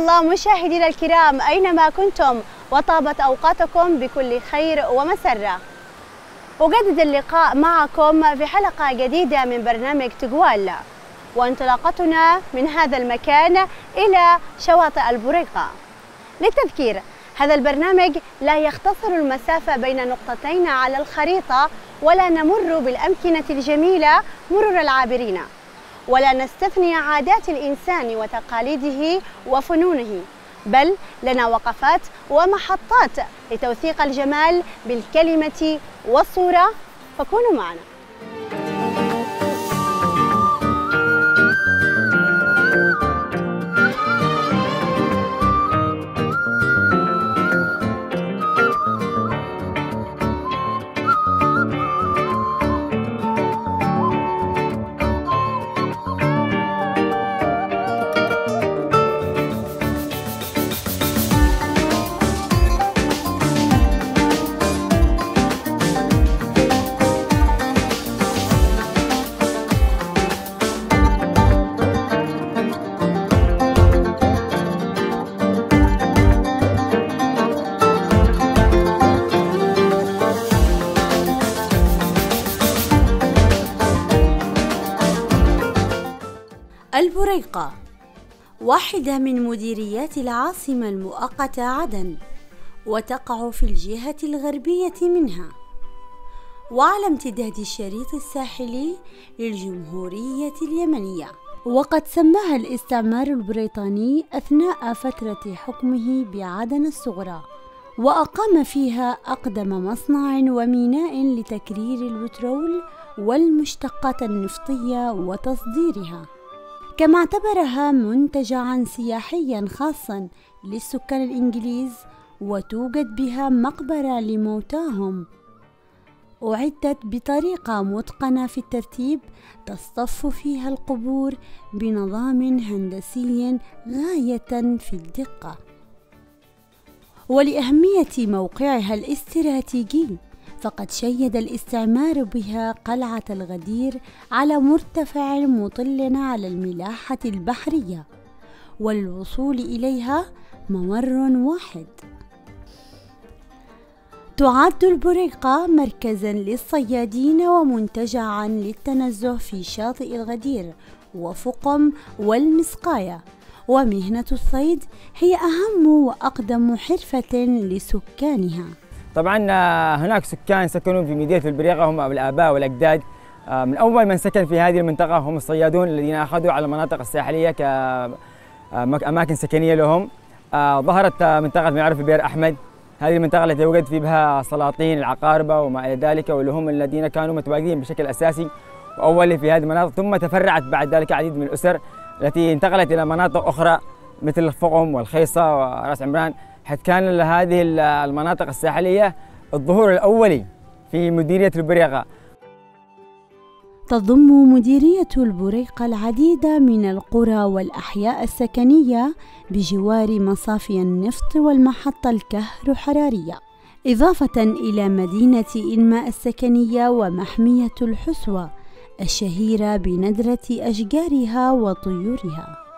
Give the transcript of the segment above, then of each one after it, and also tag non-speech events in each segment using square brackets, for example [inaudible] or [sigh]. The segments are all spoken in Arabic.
الله مشاهدينا الكرام أينما كنتم؟ وطابت أوقاتكم بكل خير ومسرة. أجدد اللقاء معكم في حلقة جديدة من برنامج تجوال. وانطلاقتنا من هذا المكان إلى شواطئ البريقة. للتذكير هذا البرنامج لا يختصر المسافة بين نقطتين على الخريطة ولا نمر بالأمكنة الجميلة مرور العابرين. ولا نستثني عادات الإنسان وتقاليده وفنونه بل لنا وقفات ومحطات لتوثيق الجمال بالكلمة والصورة. فكونوا معنا. البريقة واحدة من مديريات العاصمة المؤقتة عدن وتقع في الجهة الغربية منها. وعلى امتداد الشريط الساحلي للجمهورية اليمنية. وقد سماها الاستعمار البريطاني أثناء فترة حكمه بعدن الصغرى وأقام فيها أقدم مصنع وميناء لتكرير البترول والمشتقات النفطية وتصديرها. كما اعتبرها منتجعا سياحيا خاصا للسكان الإنجليز وتوجد بها مقبرة لموتاهم. أعدت بطريقة متقنة في الترتيب تصطف فيها القبور بنظام هندسي غاية في الدقة. ولأهمية موقعها الاستراتيجي فقد شيد الاستعمار بها قلعة الغدير على مرتفع مطل على الملاحة البحرية والوصول إليها ممر واحد. تعد البريقة مركزا للصيادين ومنتجعا للتنزه في شاطئ الغدير وفقم والمسقاية. ومهنة الصيد هي أهم وأقدم حرفة لسكانها. طبعا هناك سكان سكنوا في مدينة البريقة هم الآباء والأجداد. من أول من سكن في هذه المنطقة هم الصيادون الذين أخذوا على المناطق الساحلية كاماكن سكنية لهم. ظهرت منطقة ما يعرف بئر أحمد. هذه المنطقة التي يوجد في بها سلاطين العقاربة وما إلى ذلك واللي هم الذين كانوا متواجدين بشكل أساسي وأول في هذه المناطق. ثم تفرعت بعد ذلك عديد من الأسر التي انتقلت إلى مناطق أخرى مثل الفقم والخيصة ورأس عمران. حيث كان لهذه المناطق الساحلية الظهور الأولي في مديرية البريقة. تضم مديرية البريقة العديد من القرى والأحياء السكنية بجوار مصافي النفط والمحطة الكهروحرارية إضافة إلى مدينة إنماء السكنية ومحمية الحسوة الشهيرة بندرة أشجارها وطيورها.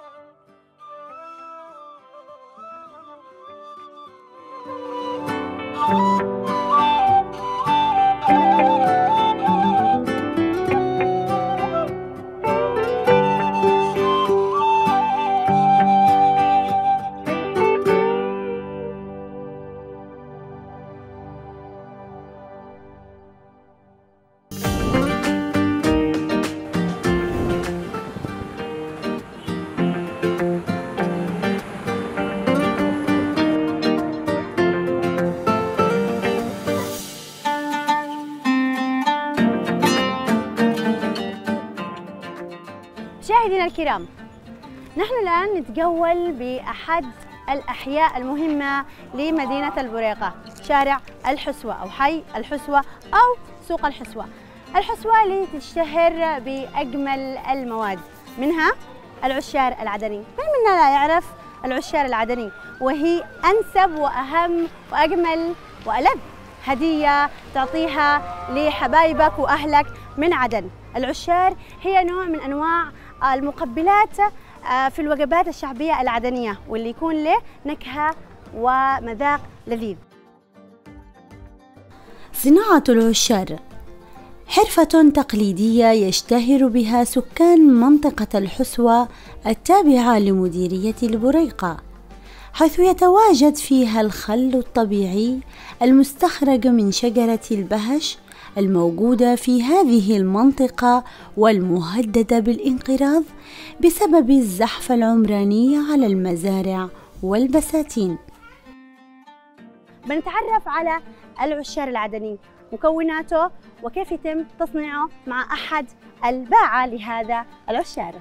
الآن نتجول بأحد الأحياء المهمة لمدينة البريقة شارع الحسوة أو حي الحسوة أو سوق الحسوة. الحسوة اللي تشتهر بأجمل المواد منها العشار العدني. من منا لا يعرف العشار العدني؟ وهي أنسب وأهم وأجمل وألذ هدية تعطيها لحبايبك وأهلك من عدن. العشار هي نوع من أنواع المقبلات في الوجبات الشعبية العدنية واللي يكون له نكهة ومذاق لذيذ. صناعة العشار حرفة تقليدية يشتهر بها سكان منطقة الحسوة التابعة لمديرية البريقة حيث يتواجد فيها الخل الطبيعي المستخرج من شجرة البهش الموجودة في هذه المنطقة والمهددة بالانقراض بسبب الزحف العمراني على المزارع والبساتين. بنتعرف على العشار العدني مكوناته وكيف يتم تصنيعه مع أحد الباعة لهذا العشار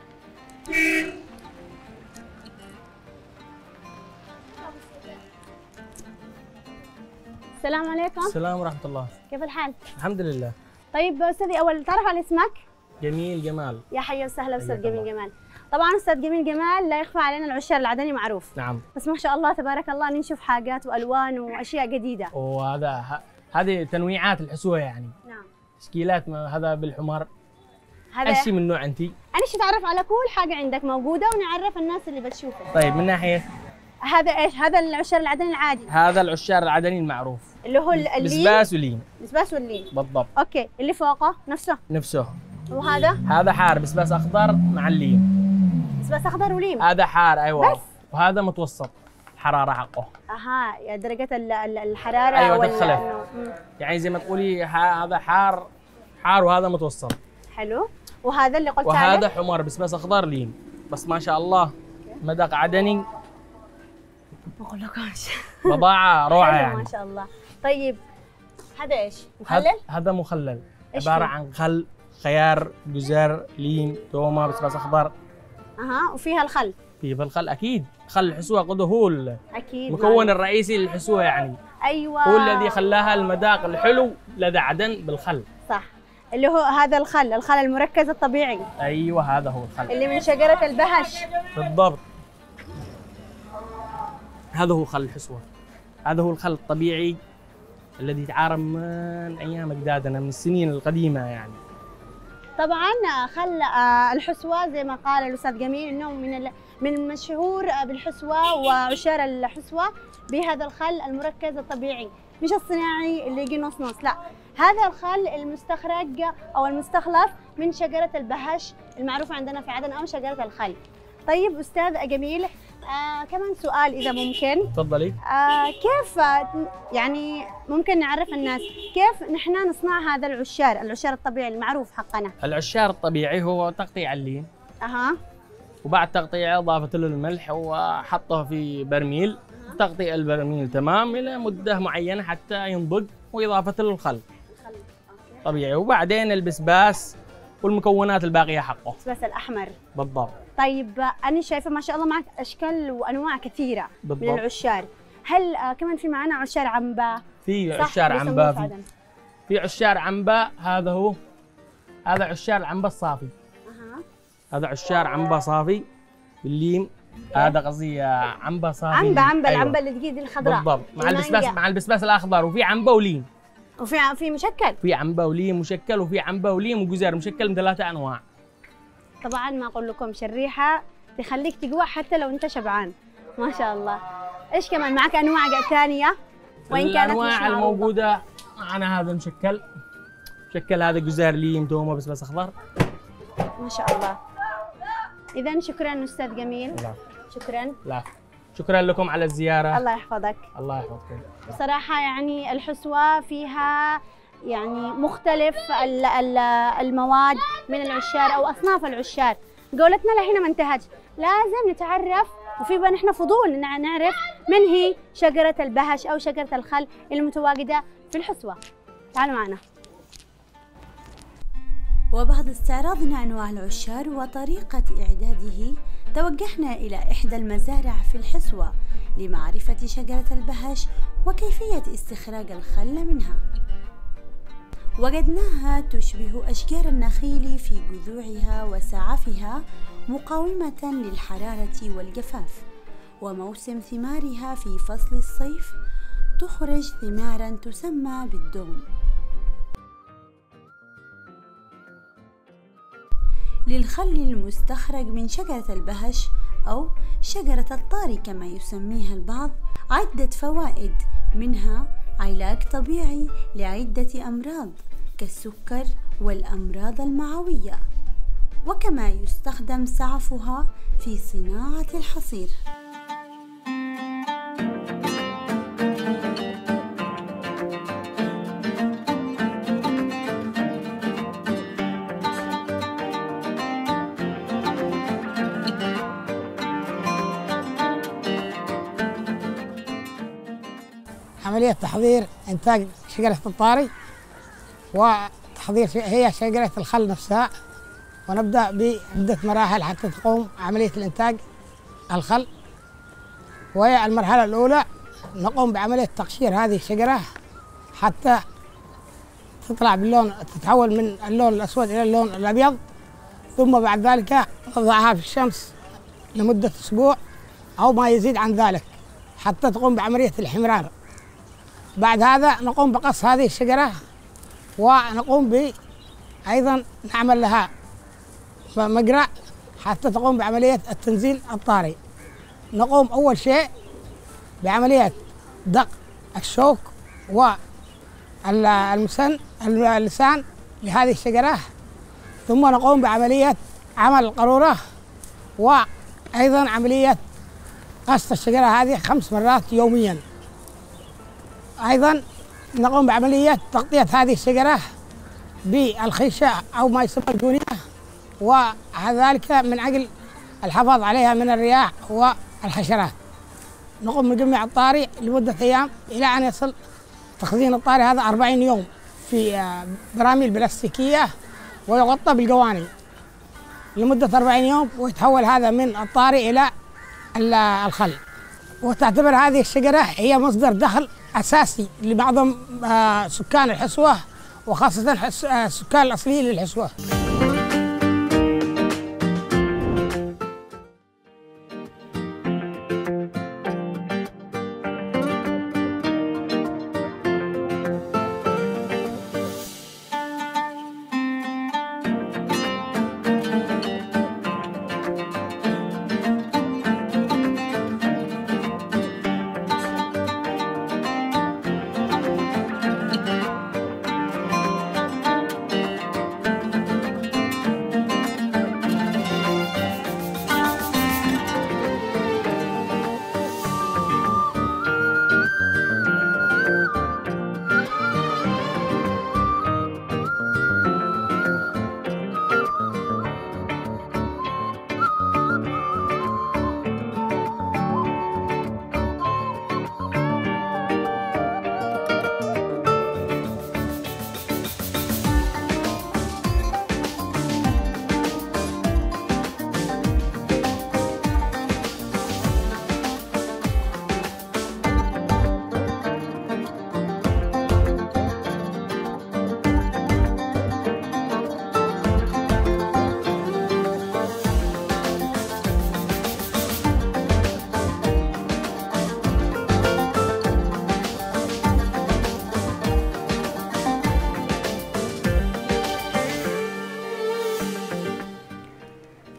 السلام عليكم. السلام ورحمة الله. كيف الحال؟ الحمد لله. طيب أستاذي أول تعرف على اسمك؟ جميل جمال. يا حي وسهلا حياك جميل. جمال. طبعا أستاذ جميل جمال لا يخفى علينا العشار العدني معروف. نعم. بس ما شاء الله تبارك الله نشوف حاجات وألوان وأشياء جديدة. وهذا هذه تنويعات الحسوة يعني. نعم. تشكيلات هذا بالحمار. هذا أشي من نوع أنت؟ أنا شي أتعرف على كل حاجة عندك موجودة ونعرف الناس اللي بتشوفه طيب من ناحية؟ هذا إيش؟ هذا العشار العدني العادي. هذا العشار العدني المعروف. اللي هو ال- الليم بسباس وليم بسباس والليم بالضبط. okay. اللي فوقه نفسه. نفسه. وهذا؟ هذا حار بسباس أخضر مع الليم. بسباس أخضر وليم هذا حار أيوة. بس. وهذا متوسط. الحرارة حقه. أها يا درجة ال- ال- الحرارة وال- تختلف. يعني زي ما تقولي هذا حار حار وهذا متوسط. حلو. وهذا اللي قلت وهذا عليه حمار بسباس أخضر لين. بس ما شاء الله مذاق عدني. لكمش بضاعة [laughs] روعة حلو يعني. ما شاء الله. طيب هذا إيش؟ مخلل؟ هذا مخلل. فيه؟ عن خل خيار جزر لين تومة بسباس أخضر. أها وفيها الخل. في بالخل أكيد. خل الحسوة قده هو أكيد المكون. الرئيسي للحسوة يعني. أيوه. هو الذي خلاها المذاق الحلو لدى عدن بالخل. صح. اللي هو هذا الخل الخل المركز الطبيعي. أيوة هذا هو الخل. اللي من شجرة البهش. بالضبط. هذا هو خل الحسوة. هذا هو الخل الطبيعي الذي تعارم من أيام أجدادنا من السنين القديمة يعني. طبعا خل آه، الحسوة زي ما قال الأستاذ جميل إنه من من المشهور آه، بالحسوة وعشار الحسوة بهذا الخل المركز الطبيعي. مش الصناعي اللي يجي نص نص لا. هذا الخل المستخرج أو المستخلص من شجرة البهش المعروفة عندنا في عدن أو شجرة الخل. طيب أستاذ جميل آه كمان سؤال إذا ممكن. تفضلي. آه كيف يعني ممكن نعرف الناس كيف نحن نصنع هذا العشار؟ العشار الطبيعي المعروف حقنا. العشار الطبيعي هو تقطيع اللين. أها. وبعد تقطيعه اضافت له الملح وحطه في برميل. تقطيع البرميل تمام إلى مدة معينة حتى ينضج وإضافة له الخل. طبيعي. وبعدين البسباس والمكونات الباقية حقه. بس الأحمر. بالضبط. طيب أنا شايفة ما شاء الله معك أشكال وأنواع كثيرة من بالضبط. العشار. هل آه كمان في معنا عشار عنبة؟ في عشار بيسموه عنبا في في, عشار عنبا هذا هو هذا عشار عنبا الصافي. أها. هذا عشار عنبا صافي بالليم هذا قصدي آه، عنبا صافي عنبة عنبة أيوة. العنبة اللي تجي الخضراء. بالضبط. مع. البسباس مع البسباس الأخضر وفي عنبا ولين وفي في مشكل. في عنبا وليم مشكل وفي عنبا وليم وجزر مشكل من ثلاثة أنواع. طبعا ما أقول لكمش الريحه تخليك تجوع حتى لو أنت شبعان. ما شاء الله. إيش كمان؟ معك أنواع ثانية؟ وإن كانت الأنواع معروفة. الموجودة معنا هذا مشكل. مشكل هذا جزر ليم تومة بسباس أخضر. ما شاء الله. اذا شكرا أستاذ جميل. لا. شكرا. لا. شكرا لكم على الزيارة. الله يحفظك. الله يحفظكم بصراحة يعني الحسوة فيها يعني مختلف ال- ال- المواد من العشار أو أصناف العشار. قولتنا لهنا ما انتهت لازم نتعرف وفي بقى نحن فضول نع- نعرف من هي شجرة البهش أو شجرة الخل المتواجدة في الحسوة تعالوا معنا. وبعد استعراضنا أنواع العشار وطريقة إعداده توجهنا إلى إحدى المزارع في الحسوة لمعرفة شجرة البهش وكيفية استخراج الخل منها. وجدناها تشبه أشجار النخيل في جذوعها وسعفها مقاومة للحرارة والجفاف. وموسم ثمارها في فصل الصيف تخرج ثمارا تسمى بالدغم للخل المستخرج من شجرة البهش أو شجرة الطاري كما يسميها البعض عدة فوائد منها علاج طبيعي لعدة أمراض كالسكر والأمراض المعوية وكما يستخدم سعفها في صناعة الحصير. تحضير إنتاج شجرة الطاري وتحضير هي شجرة الخل نفسها. ونبدأ بعدة مراحل حتى تقوم عملية الإنتاج الخل. وهي المرحلة الأولى نقوم بعملية تقشير هذه الشجرة حتى تطلع باللون تتحول من اللون الأسود إلى اللون الأبيض. ثم بعد ذلك نضعها في الشمس لمدة أسبوع أو ما يزيد عن ذلك حتى تقوم بعملية الحمرار. بعد هذا نقوم بقص هذه الشجرة ونقوم ب أيضا نعمل لها مقرأ حتى تقوم بعملية التنزيل الطاري نقوم أول شيء بعملية دق الشوك والمسن اللسان لهذه الشجرة ثم نقوم بعملية عمل القارورة وأيضا عملية قص الشجرة هذه خمس مرات يوميا. أيضا نقوم بعملية تغطية هذه الشجرة بالخيشة أو ما يسمى الجونية وذلك من أجل الحفاظ عليها من الرياح والحشرات. نقوم بجمع الطاري لمدة أيام إلى أن يصل تخزين الطاري هذا 40 يوم في آه، براميل بلاستيكية ويغطى بالقواني لمدة 40 يوم ويتحول هذا من الطاري إلى الخل. وتعتبر هذه الشجرة هي مصدر دخل أساسي لمعظم آه، سكان الحسوة وخاصة آه، السكان الأصليين للحسوة.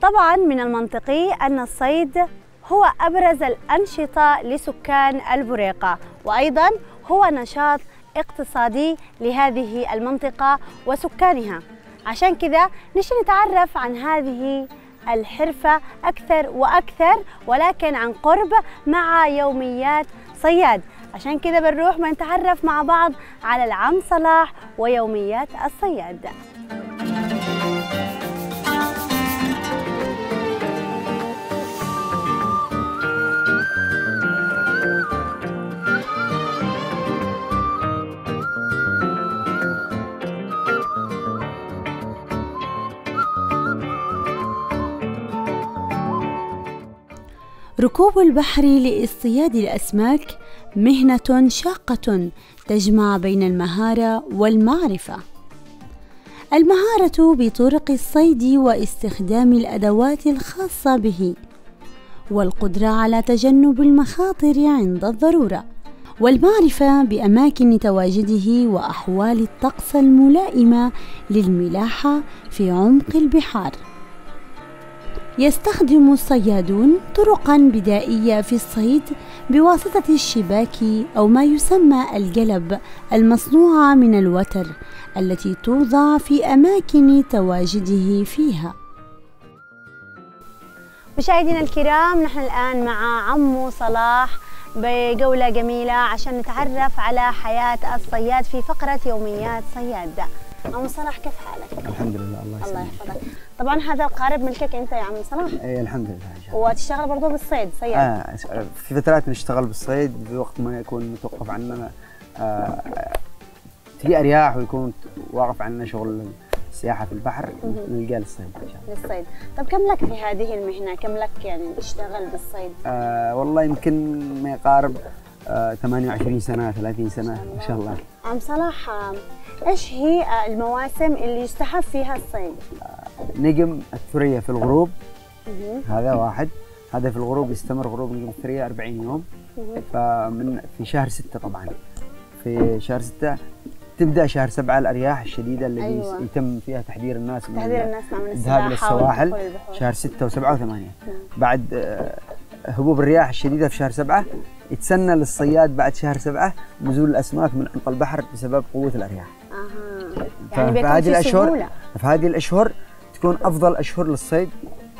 طبعا من المنطقي أن الصيد هو أبرز الأنشطة لسكان البريقة وأيضا هو نشاط اقتصادي لهذه المنطقة وسكانها. عشان كذا نشي نتعرف عن هذه الحرفة أكثر وأكثر ولكن عن قرب مع يوميات صياد. عشان كذا بنروح ونتعرف مع بعض على العم صلاح ويوميات الصياد. ركوب البحر لاصطياد الأسماك مهنة شاقة تجمع بين المهارة والمعرفة. المهارة بطرق الصيد واستخدام الأدوات الخاصة به، والقدرة على تجنب المخاطر عند الضرورة، والمعرفة بأماكن تواجده وأحوال الطقس الملائمة للملاحة في عمق البحار. يستخدم الصيادون طرقا بدائية في الصيد بواسطة الشباك أو ما يسمى الجلب المصنوعة من الوتر التي توضع في أماكن تواجده فيها. مشاهدينا الكرام نحن الآن مع عمو صلاح بجولة جميلة عشان نتعرف على حياة الصياد في فقرة يوميات صياد. عمو صلاح كيف حالك؟ الحمد لله الله الله يسلمك يحفظك. طبعا هذا القارب ملكك أنت يا عمو صلاح. اي الحمد لله وتشتغل برضه بالصيد صياد آه في فترات نشتغل بالصيد في وقت ما يكون متوقف عننا آه تجي أرياح ويكون واقف عنا شغل السياحة في البحر نلقى للصيد إن شاء الله. للصيد. طب كم لك في هذه المهنة؟ كم لك يعني تشتغل بالصيد؟ آه والله يمكن ما يقارب آه 28 سنة 30 سنة ما شاء الله. عم صلاح آه، إيش هي آه، المواسم اللي يستحب فيها الصيد؟ نجم الثريا في الغروب. هذا واحد هذا في الغروب يستمر غروب نجم الثريا 40 يوم. فمن في شهر ستة طبعا في شهر ستة تبدأ شهر سبعة الأرياح الشديدة التي أيوة. يتم فيها تحذير الناس من تحذير ال- الناس من الذهاب للسواحل. شهر ستة وسبعة وثمانية نعم. بعد آه، هبوب الرياح الشديدة في شهر سبعة يتسنى للصياد بعد شهر سبعة نزول الأسماك من عمق البحر بسبب قوة الأرياح أها يعني بيكون في الأشهر سهولة في هذه الأشهر تكون أفضل أشهر للصيد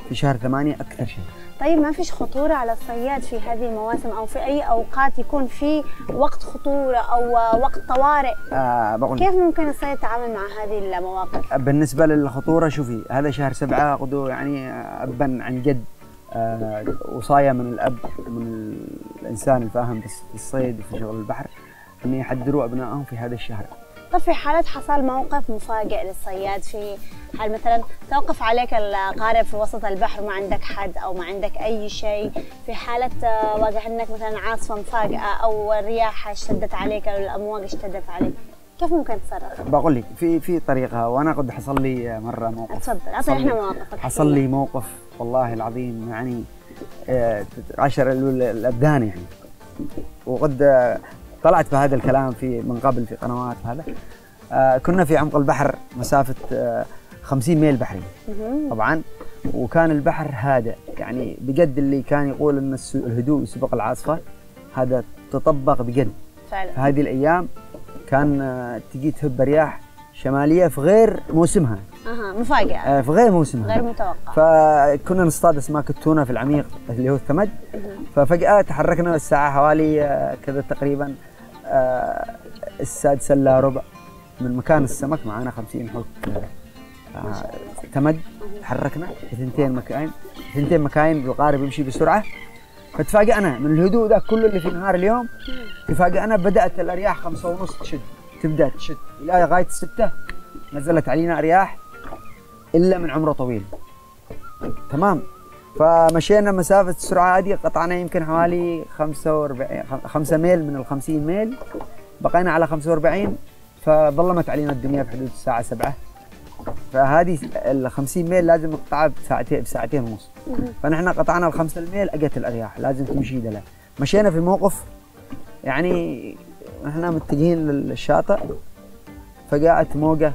في شهر ثمانية أكثر شيء. طيب ما فيش خطورة على الصياد في هذه المواسم أو في أي أوقات يكون في وقت خطورة أو وقت طوارئ؟ آه بقول كيف ممكن الصيد يتعامل مع هذه المواقف؟ بالنسبة للخطورة شوفي هذا شهر سبعة قدو يعني آه، أبا عن جد آه، وصاية من الأب من الإنسان الفاهم بس- بالصيد وفي شغل البحر أن يحذروا أبنائهم في هذا الشهر. طب في حالة حصل موقف مفاجئ للصياد في حال مثلا توقف عليك القارب في وسط البحر ما عندك حد أو ما عندك أي شيء في حالة آه، واجهنك مثلا عاصفة مفاجئة أو الرياح اشتدت عليك أو الأمواج اشتدت عليك. كيف ممكن تتصرف؟ بقول لك في في طريقة وأنا قد حصل لي مرة موقف. تفضل لي- إحنا مواقفك. حصل لي موقف والله العظيم يعني آه، عشر ال- الأبدان يعني. وقد آه، طلعت بهذا الكلام في من قبل في قنوات هذا. آه، كنا في عمق البحر مسافة آه، 50 ميل بحري. طبعا وكان البحر هادئ. يعني بجد اللي كان يقول إن الهدوء يسبق العاصفة هذا تطبق بجد فعلا. في هذه الأيام كان آه، تجي تهب رياح شمالية في غير موسمها. أها مفاجأة. آه، في غير موسمها. غير متوقع. فكنا نصطاد أسماك التونة في العميق اللي هو الثمد. ففجأة تحركنا الساعة حوالي آه، كذا تقريبا آه، السادسه إلا ربع. من مكان السمك معانا 50 حوت آه، ثمد تحركنا بثنتين مكاين. ثنتين مكاين بالقارب يمشي بسرعة. فتفاجأنا من الهدوء ذا كله اللي في نهار اليوم. تفاجأنا بدأت الأرياح خمسة ونص تشد. تبدأ تشد. إلى غاية الستة نزلت علينا أرياح إلا من عمره طويل. تمام. فمشينا مسافة السرعة هذه قطعنا يمكن حوالي 45 5 ميل من ال 50 ميل. بقينا على 45 فظلمت علينا الدنيا بحدود الساعة 7 فهذه ال 50 ميل لازم نقطعها بساعتين بساعتين ونص. فنحن قطعنا ال 5 الميل أجت الأرياح لازم تمشي دلع مشينا في موقف يعني نحن متجهين للشاطئ فجاءت موجة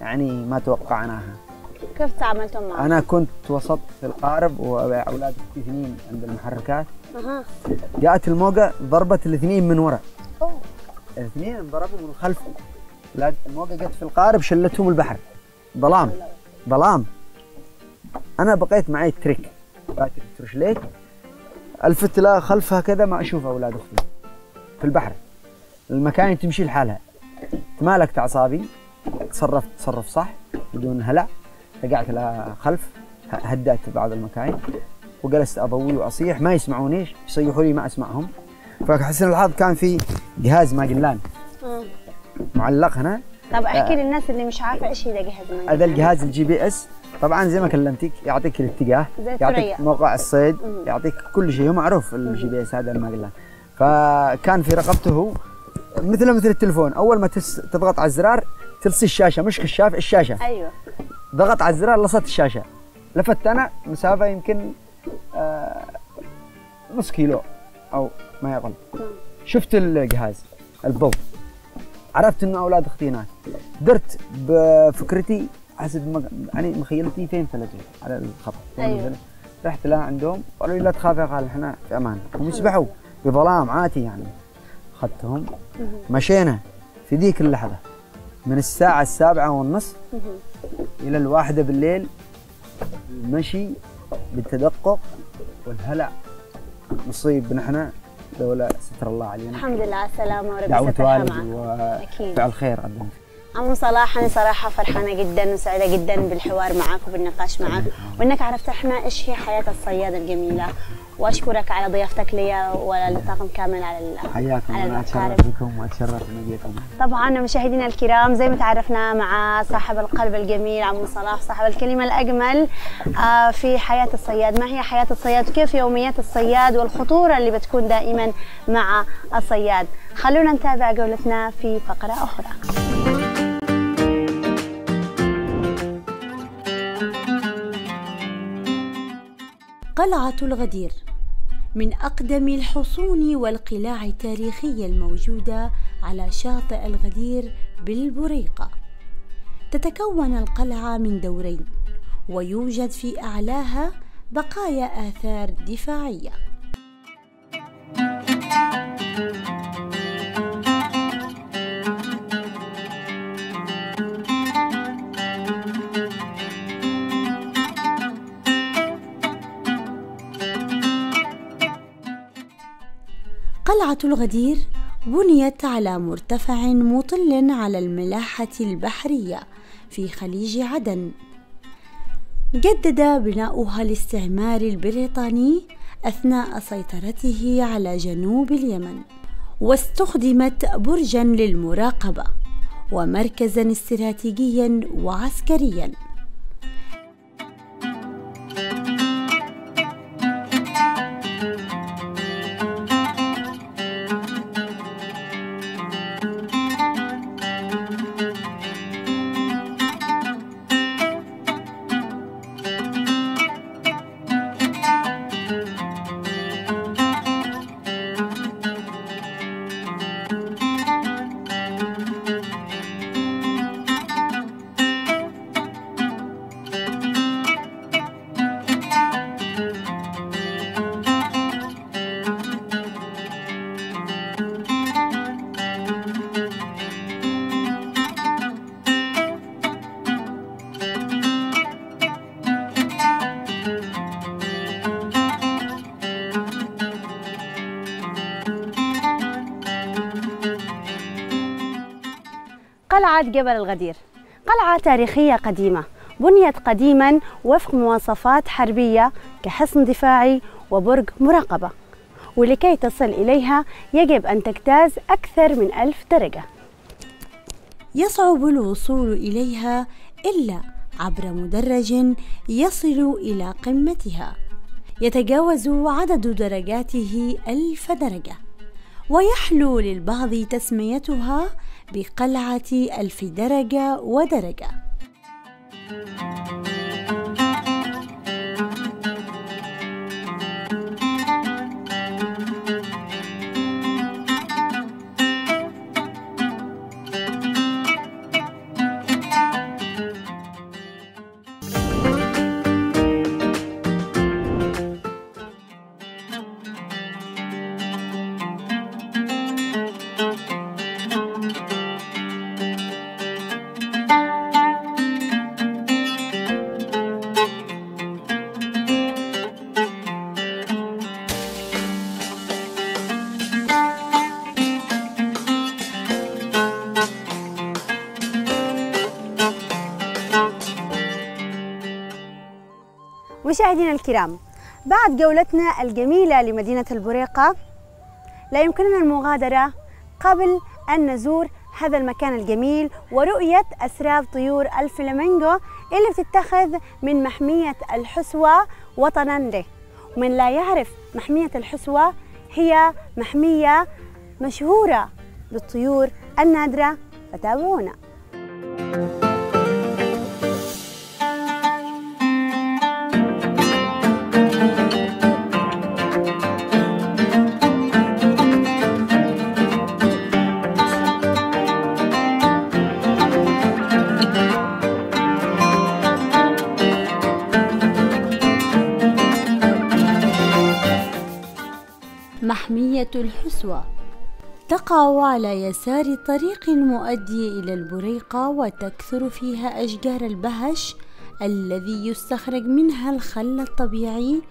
يعني ما توقعناها. كيف تعاملتم معه؟ أنا كنت وسط في القارب واولاد أختي اثنين عند المحركات. أها. جاءت الموجة ضربت الاثنين من ورا. أوه. الاثنين ضربوا من الخلف الموجة جت في القارب شلتهم البحر. ظلام ظلام. أنا بقيت معي تريك. ترشليت ألفت لا خلفها كذا ما أشوف أولاد أختي. في البحر. المكان تمشي لحالها. تمالكت أعصابي. تصرفت تصرف صح بدون هلع. رجعت لها خلف هدأت بعض المكاين وجلست أبوي وأصيح ما يسمعونيش يصيحوا لي ما أسمعهم. فحسن الحظ كان في جهاز ماجلان آه. معلق هنا. طب احكي للناس اللي مش عارفة إيش هي ده جهاز المنزل. هذا الجهاز ال GPS. طبعا زي ما كلمتك يعطيك الاتجاه يعطيك. موقع الصيد. يعطيك كل شيء. هو معروف ال GPS هذا ال Magellan فكان في رقبته هو مثل مثل التلفون. أول ما تس تضغط على الزرار تلصي الشاشة مش كشاف الشاشة. أيوه. ضغط على الزرار لصت الشاشة. لفت أنا مسافة يمكن آه نص كيلو أو ما يقل. شفت الجهاز الضوء عرفت إنه أولاد أختي ناس درت بفكرتي حسب مج... يعني مخيلتي فين فلتوا على الخط. فلتوا؟ رحت لها عندهم قالوا لي لا تخاف يا خال إحنا في أمان هم يسبحوا بظلام عاتي يعني. اخذتهم مشينا في ذيك اللحظة من الساعة السابعة والنصف إلى الواحدة بالليل المشي بالتدقق والهلع. نصيب نحن لولا ستر الله علينا. الحمد لله على السلامة وربي دعوة والدي. وفعل خير قدمت عمو صلاح أنا صراحة فرحانة جدا وسعيدة جدا بالحوار معك وبالنقاش معك وإنك عرفت إحنا إيش هي حياة الصياد الجميلة. وأشكرك على ضيافتك لي وللطاقم كامل على ال- حياكم على أنا. أتشرف بكم وأتشرف بمجيئكم. طبعا مشاهدينا الكرام زي ما تعرفنا مع صاحب القلب الجميل عمو صلاح صاحب الكلمة الأجمل آه، في حياة الصياد. ما هي حياة الصياد؟ كيف يوميات الصياد والخطورة اللي بتكون دائما مع الصياد؟ خلونا نتابع جولتنا في فقرة أخرى. قلعة الغدير. من أقدم الحصون والقلاع التاريخية الموجودة على شاطئ الغدير بالبريقة. تتكون القلعة من دورين ويوجد في أعلاها بقايا آثار دفاعية. قلعة الغدير بنيت على مرتفع مطل على الملاحة البحرية في خليج عدن. جدد بناؤها الاستعمار البريطاني أثناء سيطرته على جنوب اليمن واستخدمت برجا للمراقبة ومركزا استراتيجيا وعسكريا. جبل الغدير. قلعة تاريخية قديمة بنيت قديما وفق مواصفات حربية كحصن دفاعي وبرج مراقبة ولكي تصل إليها يجب أن تجتاز أكثر من ألف درجة. يصعب الوصول إليها إلا عبر مدرج يصل إلى قمتها. يتجاوز عدد درجاته ألف درجة ويحلو للبعض تسميتها بقلعة ألف درجة ودرجة. مشاهدينا الكرام بعد جولتنا الجميلة لمدينة البريقة لا يمكننا المغادرة قبل أن نزور هذا المكان الجميل ورؤية أسراب طيور الفلامينغو اللي بتتخذ من محمية الحسوة وطنا له. ومن لا يعرف محمية الحسوة هي محمية مشهورة بالطيور النادرة. فتابعونا. الحسوة تقع على يسار الطريق المؤدي إلى البريقة وتكثر فيها أشجار البهش الذي يستخرج منها الخل الطبيعي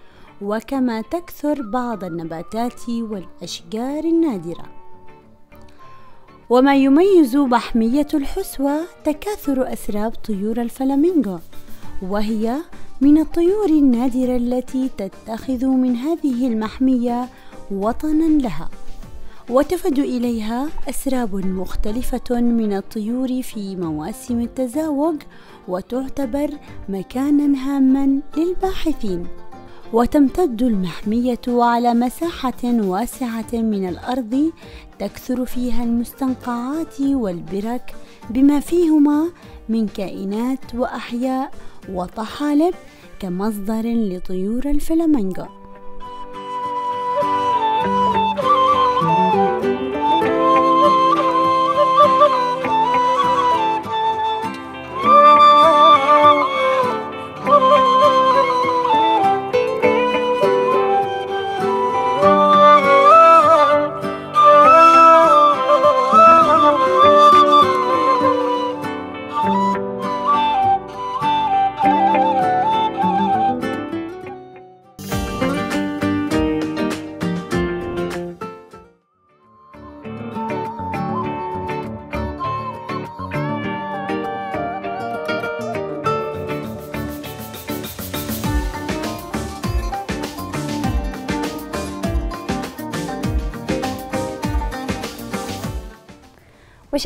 وكما تكثر بعض النباتات والأشجار النادرة. وما يميز محمية الحسوة تكاثر أسراب طيور الفلامينغو وهي من الطيور النادرة التي تتخذ من هذه المحمية وطنا لها. وتفد إليها أسراب مختلفة من الطيور في مواسم التزاوج وتعتبر مكانا هاما للباحثين. وتمتد المحمية على مساحة واسعة من الأرض تكثر فيها المستنقعات والبرك بما فيهما من كائنات وأحياء وطحالب كمصدر لطيور الفلامينغو.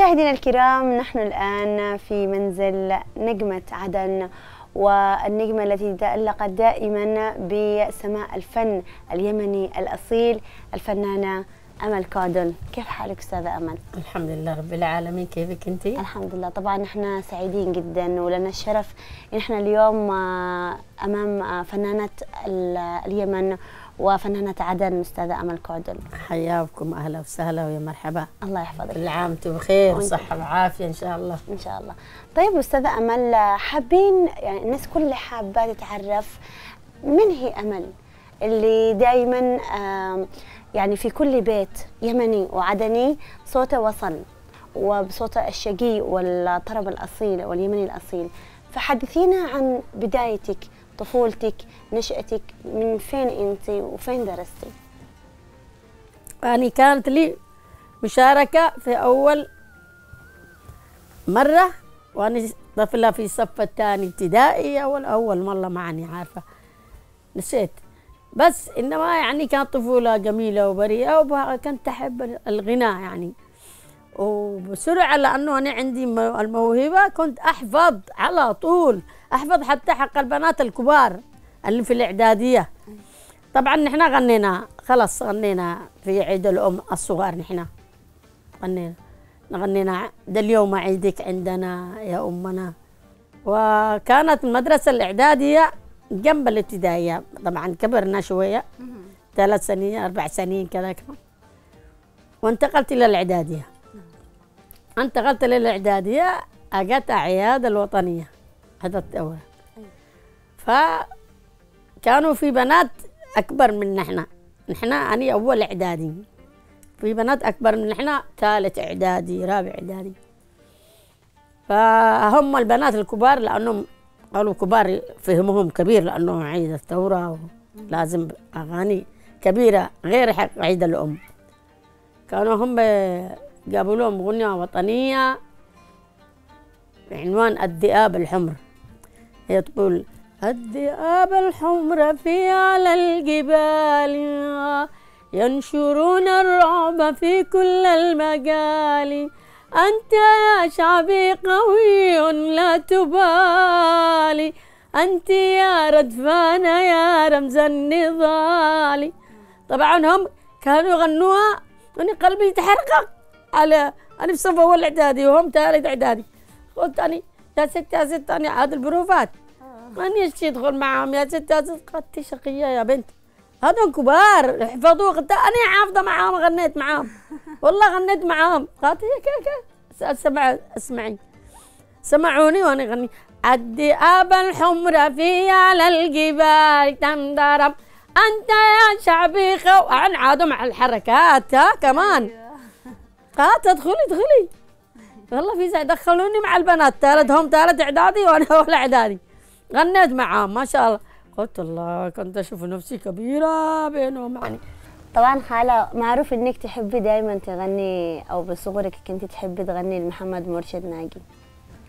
مشاهدينا الكرام نحن الآن في منزل نجمة عدن والنجمة التي تألقت دائما بسماء الفن اليمني الأصيل الفنانة أمل كادل. كيف حالك أستاذة أمل؟ الحمد لله رب العالمين. كيفك أنت؟ الحمد لله. طبعا نحن سعيدين جدا ولنا الشرف إن إحنا اليوم آه، أمام آه، فنانة ال- اليمن وفنانة عدن أستاذة أمل كادل. حياكم. أهلا وسهلا ويا مرحبا. الله يحفظك. كل عام وأنتم بخير وأنت. وصحه وعافية إن شاء الله. إن شاء الله. طيب أستاذة أمل حابين يعني الناس كلها حابة تتعرف من هي أمل؟ اللي دائما يعني في كل بيت يمني وعدني صوته وصل وبصوته الشقي والطرب الأصيل واليمني الأصيل. فحدثينا عن بدايتك طفولتك نشأتك من فين أنت وفين درستي؟ يعني كانت لي مشاركة في أول مرة وأنا طفلة في الصف الثاني ابتدائي اول أول مرة معني عارفة. نسيت. بس إنما يعني كانت طفولة جميلة وبريئة وكنت أحب الغناء يعني. وبسرعة لأنه أنا عندي مو- الموهبة كنت أحفظ على طول أحفظ حتى حق البنات الكبار اللي في الإعدادية. طبعا نحن غنينا خلاص غنينا في عيد الأم الصغار نحن. غنينا غنينا ده اليوم عيدك عندنا يا أمنا. وكانت المدرسة الإعدادية جنب الابتدائية. طبعا كبرنا شوية. ثلاث سنين أربع سنين كذا وانتقلت إلى الإعدادية. انتقلت للاعداديه أجت أعياد الوطنية. حضرت اول فكانوا في بنات أكبر من نحن. نحن أني أول إعدادي. في بنات أكبر من نحن ثالث إعدادي رابع إعدادي. فهم البنات الكبار لأنهم قالوا كبار فهمهم كبير لأنه عيد الثورة لازم أغاني كبيرة غير حق عيد الأم. كانوا هم جابوا لهم أغنية وطنية بعنوان الذئاب الحمر. هي تقول الذئاب الحمر في على الجبال ينشرون الرعب في كل المجال. أنت يا شعبي قوي لا تبالي. أنت يا ردفان يا رمز النضال. طبعا هم كانوا يغنوها وأنا قلبي يتحرقق. على أنا في صف أول إعدادي وهم ثالث إعدادي. قلت أنا يا ست يا ست أنا عاد البروفات ماني إيش يدخل معاهم؟ يا ست يا ست قلت شقية يا بنت. هذول كبار يحفظوا قلت أنا حافظة معاهم غنيت معاهم. [laughs] والله غنيت معاهم. قالت هي كيف سمع اسمعي. سمعوني وأنا اغني الذئاب الحمر في على الجبال تندرب. أنت يا شعبيخه وعن عادوا مع الحركات ها كمان. [laughs] هات ادخلي ادخلي والله في زي دخلوني مع البنات. ثالث هم ثالث إعدادي وأنا أول إعدادي. غنيت معاهم ما شاء الله. قلت الله كنت أشوف نفسي كبيرة بينهم يعني. طبعا خالة معروف إنك تحبي دائما تغني أو بصغرك كنت تحبي تغني لمحمد مرشد ناجي.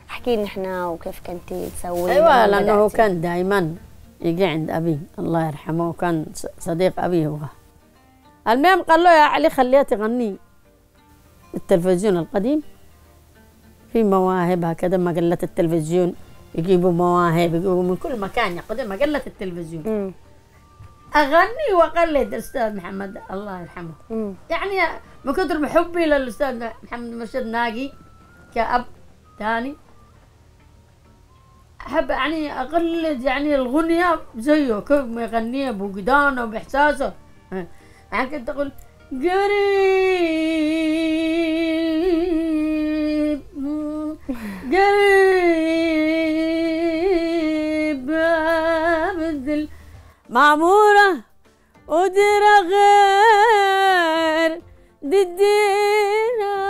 احكي لنا إحنا وكيف كنتي تسوي أيوه لأنه هو. كان دائما يجي عند أبي الله يرحمه وكان صديق أبي هو. المهم قال له يا علي خليها تغني التلفزيون القديم. في مواهب هكذا مجلة التلفزيون. يجيبوا مواهب يجيبوا من كل مكان ياخذوا مجلة التلفزيون مم. أغني وأقلد الأستاذ محمد الله يرحمه مم. يعني من كثر حبي للأستاذ محمد مرشد ناقي كأب ثاني أحب يعني أقلد يعني الغنية زيه كيف ما يغنيها بوجدانه وبإحساسه. يعني كنت أقول قريب قريب معمورة وديرة غير دي الديرة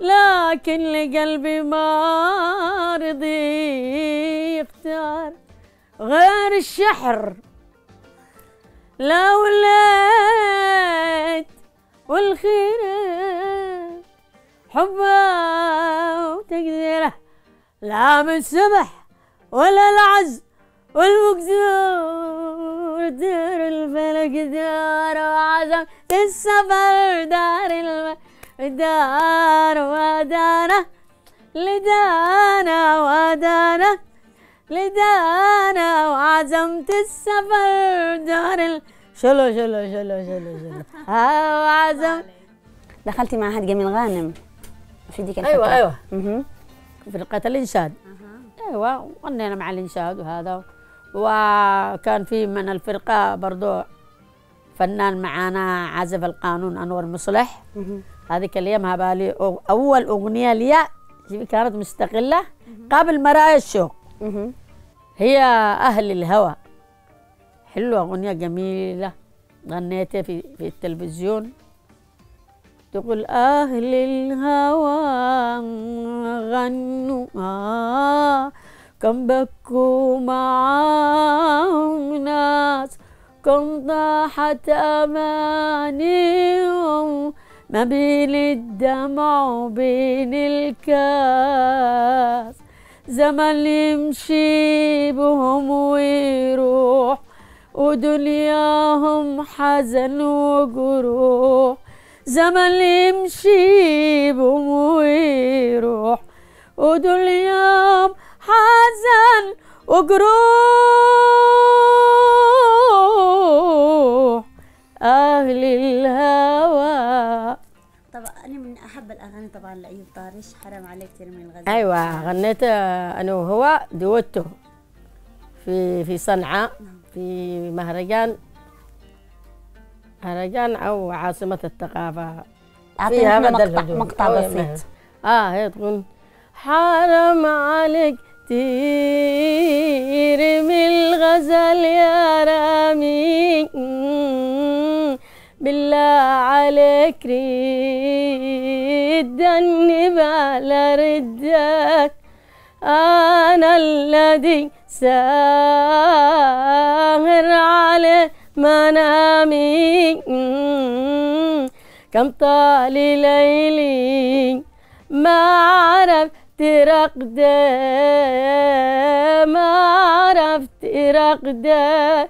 لكن لقلبي ما رضي يختار غير الشحر. لا وليت والخيرة حبها وتقديره. لا من سبح ولا العز. والمقدور دار الفلك دار وعزم السفر دار الم دار ودانا لدانا ودانا لدانا وعزمت السفر دار ال... شلو شلو شلو شلو شلو. ها وعزم. دخلتي معهد جميل غانم؟ في ديك الفترة. أيوه. أيوه مهم. فرقة الإنشاد. أيوة غنينا مع الإنشاد وهذا. وكان في من الفرقة برضو فنان معانا عازف القانون أنور مصلح. هذيك الأيام هبالي أول أغنية لي كانت مستقلة قبل مرايا الشوق. هي أهل الهوى. حلوة أغنية جميلة. غنيتها في في التلفزيون. تقول أهل الهوى غنوا آه كم بكوا معاهم ناس كم ضاحت أمانيهم ما بين الدمع وبين الكاس. زمن يمشي بهم ويروح ودنياهم حزن وجروح. زمن يمشي بهم ويروح ودنياهم حزن وجروح أهل الهوى. طبعا أنا من أحب الأغاني طبعا لأيوب طارش حرام عليك ترمي الغزال أيوه غنيت أنا وهو دوتو في في صنعاء في مهرجان مهرجان أو عاصمة الثقافة. اعطينا إحنا بدل مقطع. مقطع أو بسيط. آه هي تقول حرام عليك. ترمي الغزل يا رامي. بالله عليك ردني بلا ردك. أنا الذي ساهر على منامي. كم طال ليلي ما عرفت رقده ما عرفت رقده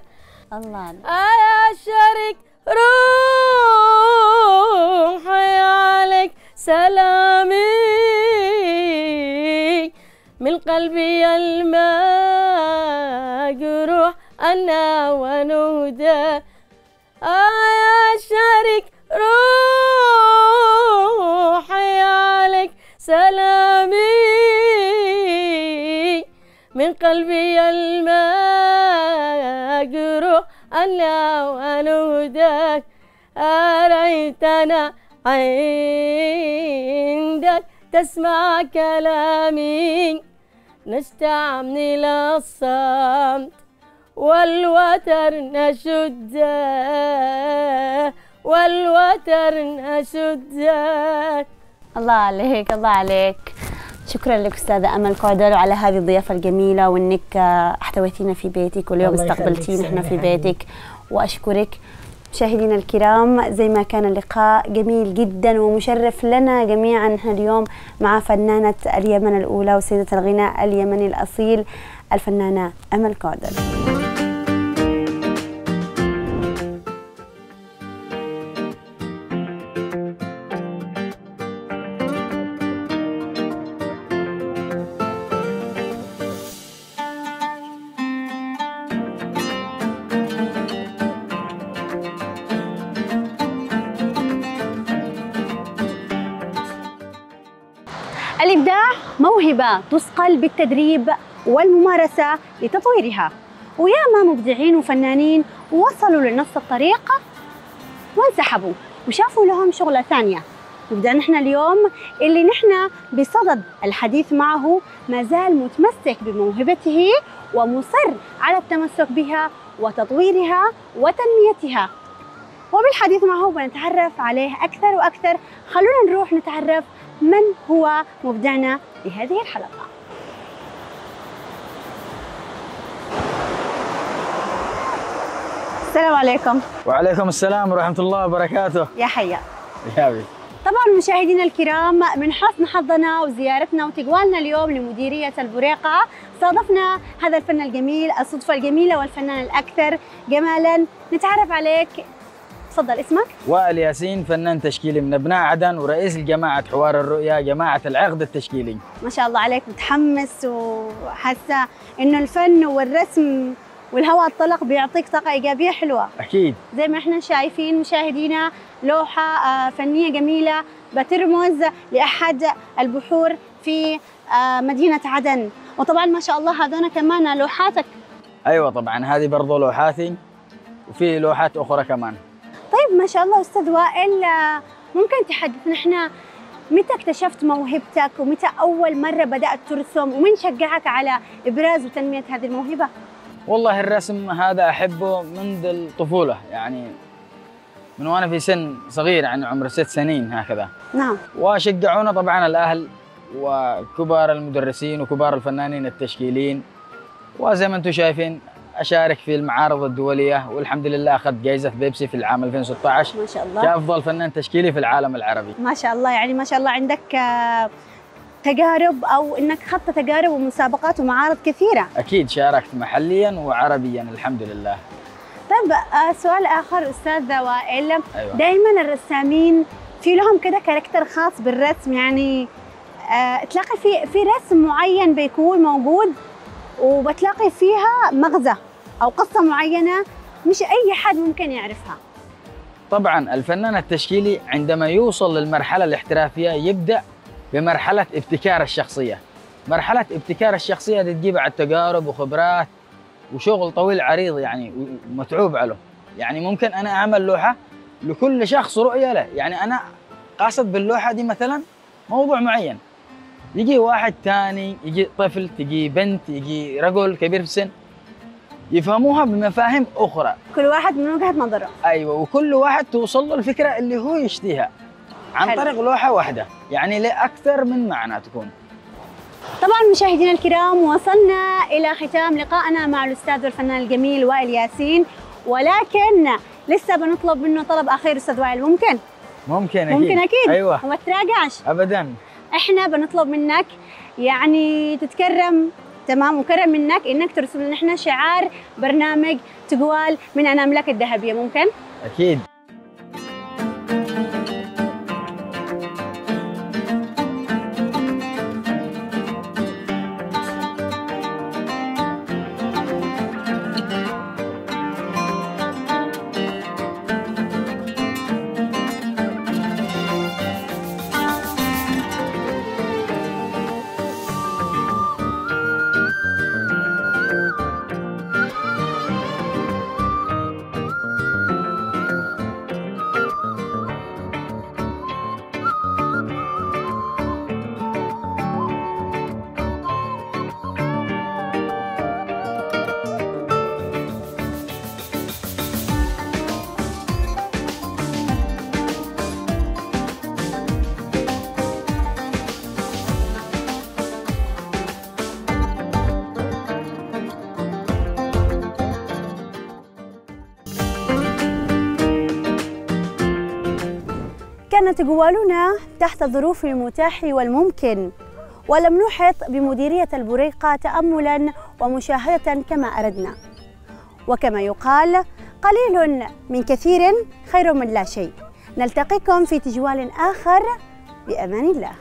الله. يا شريك روحي عليك سلامي. من قلبي المجروح أنا ونهدى. آه يا شريك روحي قلبي المجروح أنا ونهدك أريتنا عندك تسمع كلامي. نستعمل الصمت والوتر نشده والوتر نشده الله عليك الله عليك. شكرا لك أستاذة أمل قادر على هذه الضيافة الجميلة وإنك آه، احتويتينا في بيتك واليوم استقبلتينا إحنا في بيتك وأشكرك. مشاهدينا الكرام زي ما كان اللقاء جميل جدا ومشرف لنا جميعا إحنا اليوم مع فنانة اليمن الأولى وسيدة الغناء اليمني الأصيل الفنانة أمل قادر. موهبة تصقل بالتدريب والممارسة لتطويرها. وياما مبدعين وفنانين وصلوا لنفس الطريق وانسحبوا وشافوا لهم شغلة ثانية. نبدأ نحن اليوم اللي نحن بصدد الحديث معه ما زال متمسك بموهبته ومصر على التمسك بها وتطويرها وتنميتها. وبالحديث معه بنتعرف عليه أكثر وأكثر. خلونا نروح نتعرف من هو مبدعنا لهذه الحلقة؟ السلام عليكم. وعليكم السلام ورحمة الله وبركاته. يا حيا. يا بي طبعا مشاهدينا الكرام من حسن حظنا وزيارتنا وتقوالنا اليوم لمديرية البريقة صادفنا هذا الفن الجميل الصدفة الجميلة والفنان الأكثر. جمالا نتعرف عليك تفضل اسمك؟ وائل ياسين فنان تشكيلي من أبناء عدن ورئيس جماعة حوار الرؤيا جماعة العقد التشكيلي. ما شاء الله عليك متحمس وحاسة إنه الفن والرسم والهواء الطلق بيعطيك طاقة إيجابية حلوة. أكيد. زي ما إحنا شايفين مشاهدينا لوحة آه، فنية جميلة بترمز لأحد البحور في آه، مدينة عدن. وطبعا ما شاء الله هذونا كمان لوحاتك. أيوة طبعا هذه برضو لوحاتي وفي لوحات أخرى كمان. طيب ما شاء الله أستاذ وائل. ممكن تحدثنا إحنا متى اكتشفت موهبتك ومتى أول مرة بدأت ترسم؟ ومن شجعك على إبراز وتنمية هذه الموهبة؟ والله الرسم هذا أحبه منذ الطفولة يعني من وأنا في سن صغير يعني عمر ست سنين هكذا. نعم. وشجعونا طبعا الأهل وكبار المدرسين وكبار الفنانين التشكيليين وزي ما أنتم شايفين أشارك في المعارض الدولية والحمد لله أخذت جائزة بيبسي في العام 2016 ما شاء الله. كأفضل فنان تشكيلي في العالم العربي. ما شاء الله يعني ما شاء الله عندك آه، تجارب أو إنك خضت تجارب ومسابقات ومعارض كثيرة. أكيد شاركت محليا وعربيا الحمد لله. طيب آه، سؤال آخر أستاذ وائل. أيوة. دائما الرسامين في لهم كده كاركتر خاص بالرسم يعني آه تلاقي في في رسم معين بيكون موجود وبتلاقي فيها مغزى. أو قصة معينة مش أي حد ممكن يعرفها. طبعا الفنان التشكيلي عندما يوصل للمرحلة الاحترافية يبدأ بمرحلة ابتكار الشخصية. مرحلة ابتكار الشخصية دي تجيب على تجارب وخبرات وشغل طويل عريض يعني ومتعوب عليه. يعني ممكن أنا أعمل لوحة لكل شخص رؤية له. يعني أنا قاصد باللوحة دي مثلا موضوع معين. يجي واحد تاني يجي طفل تجي بنت يجي رجل كبير في السن يفهموها بمفاهيم أخرى. كل واحد من وجهة نظره. أيوه وكل واحد توصل له الفكرة اللي هو يشتيها عن حلو. طريق لوحة واحدة يعني لأكثر من معنى تكون. طبعا مشاهدينا الكرام وصلنا إلى ختام لقائنا مع الأستاذ والفنان الجميل وائل ياسين. ولكن لسه بنطلب منه طلب أخير أستاذ وائل ممكن؟ ممكن أكيد. ممكن أكيد. أيوه. وما تراجعش. ابدا. إحنا بنطلب منك يعني تتكرم تمام. وكرم منك إنك ترسل لنا إحنا شعار برنامج تقوال من أناملك الذهبية ممكن؟ أكيد. كانت جوالنا تحت الظروف المتاح والممكن ولم نحط بمديرية البريقة تأملا ومشاهدة كما أردنا. وكما يقال قليل من كثير خير من لا شيء. نلتقيكم في تجوال آخر بأمان الله.